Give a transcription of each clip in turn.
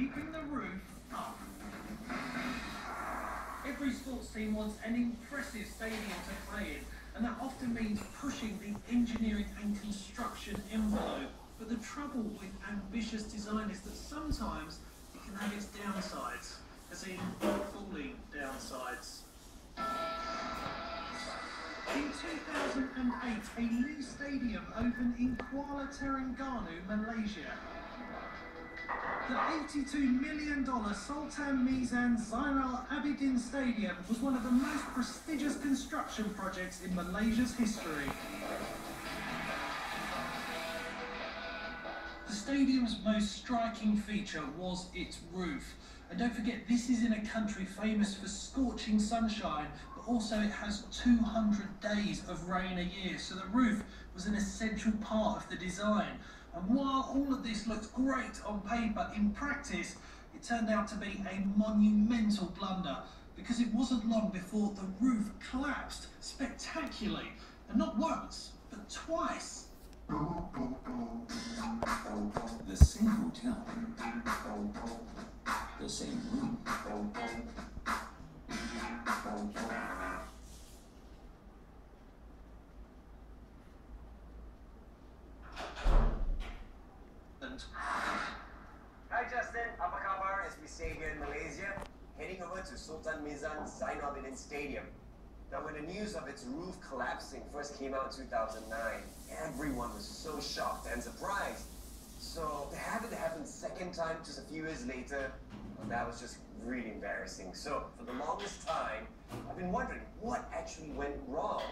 keeping the roof up. Every sports team wants an impressive stadium to play in, and that often means pushing the engineering and construction envelope. But the trouble with ambitious design is that sometimes it can have its downsides, as in falling downsides. In 2008, a new stadium opened in Kuala Terengganu, Malaysia. The $82 million Sultan Mizan Zainal Abidin Stadium was one of the most prestigious construction projects in Malaysia's history. The stadium's most striking feature was its roof. And don't forget, this is in a country famous for scorching sunshine, but also it has 200 days of rain a year. So the roof was an essential part of the design. And while all of this looked great on paper, in practice, it turned out to be a monumental blunder because it wasn't long before the roof collapsed spectacularly. And not once, but twice. The same hotel. The same heading over to Sultan Mizan Zainal Abidin Stadium. Now, when the news of its roof collapsing first came out in 2009, everyone was so shocked and surprised. So to have it happen second time just a few years later, well, that was just really embarrassing. So for the longest time, I've been wondering what actually went wrong.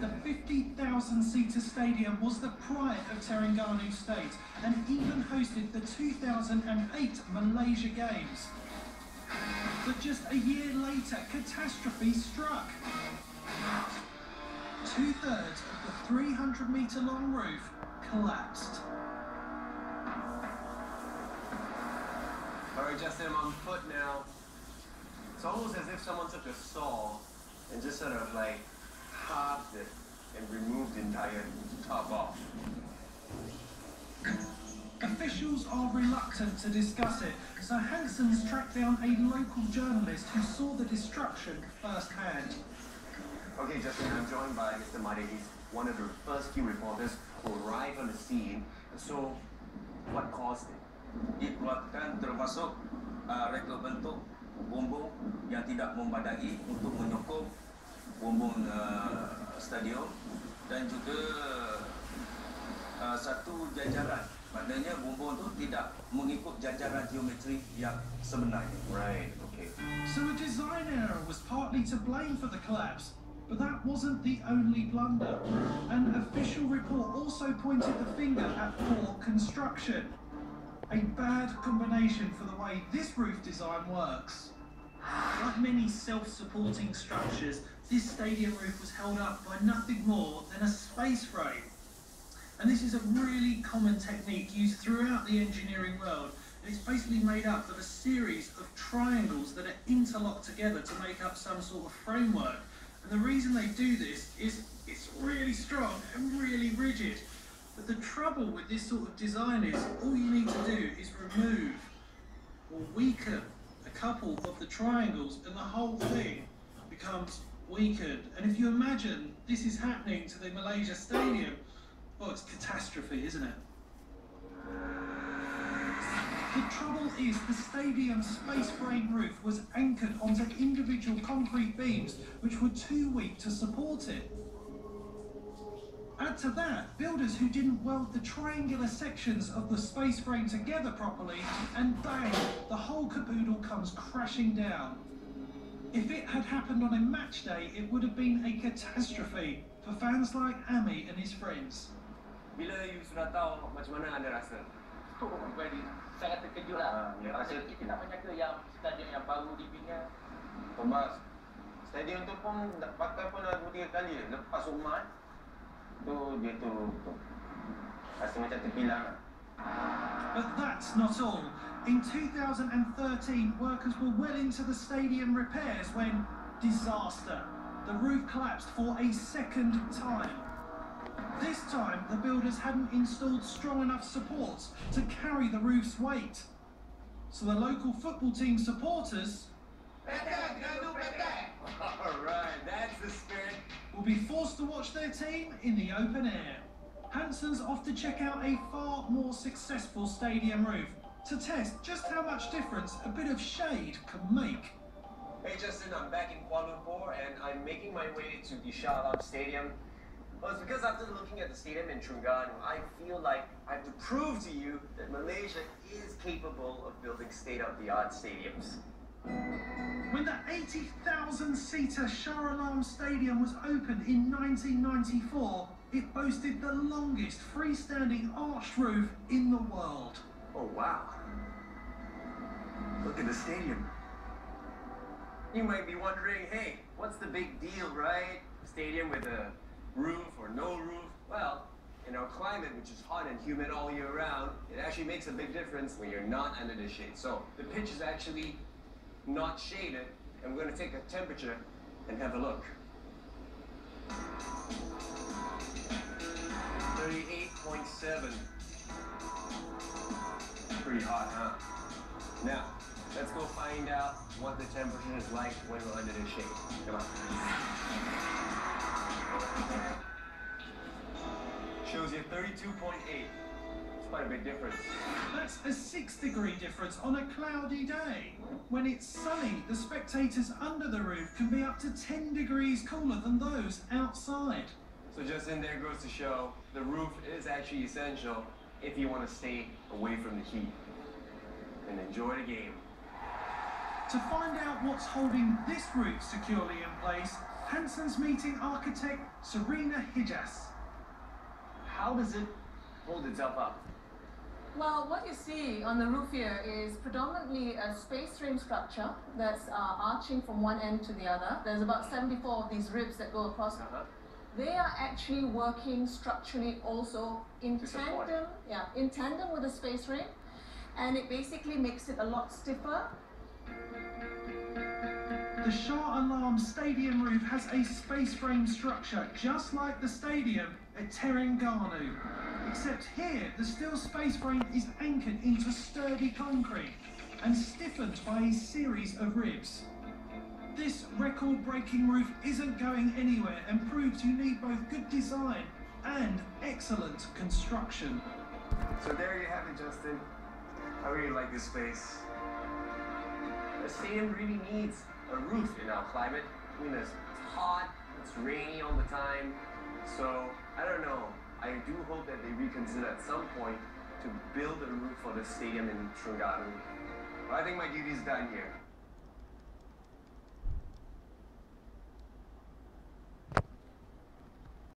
The 50,000-seater stadium was the pride of Terengganu State and even hosted the 2008 Malaysia Games. But just a year later, catastrophe struck. Two-thirds of the 300-metre-long roof collapsed. Alright, Justin, I'm on foot now. It's almost as if someone took a saw and just sort of like halved it and removed the entire top off. Officials are reluctant to discuss it, so Hanson's tracked down a local journalist who saw the destruction firsthand. Okay, Justin, I'm joined by Mr. Made. He's one of the first few reporters who arrived on the scene. So, what caused it? dikeluarkan termasuk uh, reka bentuk bumbung yang tidak memadai untuk menyokong bumbung uh, stadium dan juga uh, satu jajaran maknanya bumbung itu tidak mengikut jajaran geometri yang sebenarnya Right, okay. So a design error was partly to blame for the collapse, but that wasn't the only blunder. An official report also pointed the finger at poor construction. A bad combination for the way this roof design works. Like many self-supporting structures, this stadium roof was held up by nothing more than a space frame. And this is a really common technique used throughout the engineering world. It's basically made up of a series of triangles that are interlocked together to make up some sort of framework. And the reason they do this is it's really strong and really rigid. But the trouble with this sort of design is all you need to do is remove or weaken a couple of the triangles and the whole thing becomes weakened. And if you imagine this is happening to the Malaysia Stadium, well, it's catastrophe, isn't it? The trouble is the stadium's space frame roof was anchored onto individual concrete beams which were too weak to support it. Add to that, builders who didn't weld the triangular sections of the space frame together properly, and bang, the whole caboodle comes crashing down. If it had happened on a match day, it would have been a catastrophe for fans like Ami and his friends. Bila you sudah tahu macam mana anda rasa? Oh, very sangat terkejut lah. Ah, ya, rasa- kita tak menyangka yang stadium yang baru dibina Thomas, stadium tu pun dah pakai pun dah tiga kali lepas umat tu dia tu, tu rasa macam terbilang lah. But that's not all. In 2013, workers were well into the stadium repairs when disaster. The roof collapsed for a second time. This time, the builders hadn't installed strong enough supports to carry the roof's weight. so the local football team supporters Alright, that's the spirit. will be forced to watch their team in the open air. Hanson's off to check out a far more successful stadium roof to test just how much difference a bit of shade can make. Hey Justin, I'm back in Kuala Lumpur and I'm making my way to the Shah Alam Stadium. Well, it's because after looking at the stadium in Terengganu, I feel like I have to prove to you that Malaysia is capable of building state-of-the-art stadiums. When the 80,000 seater Shah Alam Stadium was opened in 1994, it boasted the longest freestanding arched roof in the world. Oh wow. Look at the stadium. You might be wondering, hey, what's the big deal, right? Stadium with a roof or no roof? Well, in our climate, which is hot and humid all year round, it actually makes a big difference when you're not under the shade. So the pitch is actually not shaded, and we're gonna take a temperature and have a look. 38.7. Pretty hot, huh? Now, let's go find out what the temperature is like when we're under the shade. Come on. 32.8. It's quite a big difference. That's a six degree difference on a cloudy day. When it's sunny, the spectators under the roof can be up to 10 degrees cooler than those outside. So just in there goes to show the roof is actually essential if you want to stay away from the heat and enjoy the game. To find out what's holding this roof securely in place, Hanson's meeting architect Serina Hijjas. How does it hold itself up? Well, what you see on the roof here is predominantly a space frame structure that's uh, arching from one end to the other. There's about 74 of these ribs that go across. Uh-huh. They are actually working structurally also in To tandem, yeah, in tandem with the space frame, and it basically makes it a lot stiffer. The Shah Alam Stadium roof has a space frame structure just like the stadium at Terengganu. Except here, the steel space frame is anchored into sturdy concrete and stiffened by a series of ribs. This record breaking roof isn't going anywhere and proves you need both good design and excellent construction. So there you have it, Justin. I really like this space. The stadium really needs a roof in our climate. I mean, it's hot, it's rainy all the time. So, I don't know. I do hope that they reconsider at some point to build a roof for the stadium in Terengganu. But I think my duty is done here.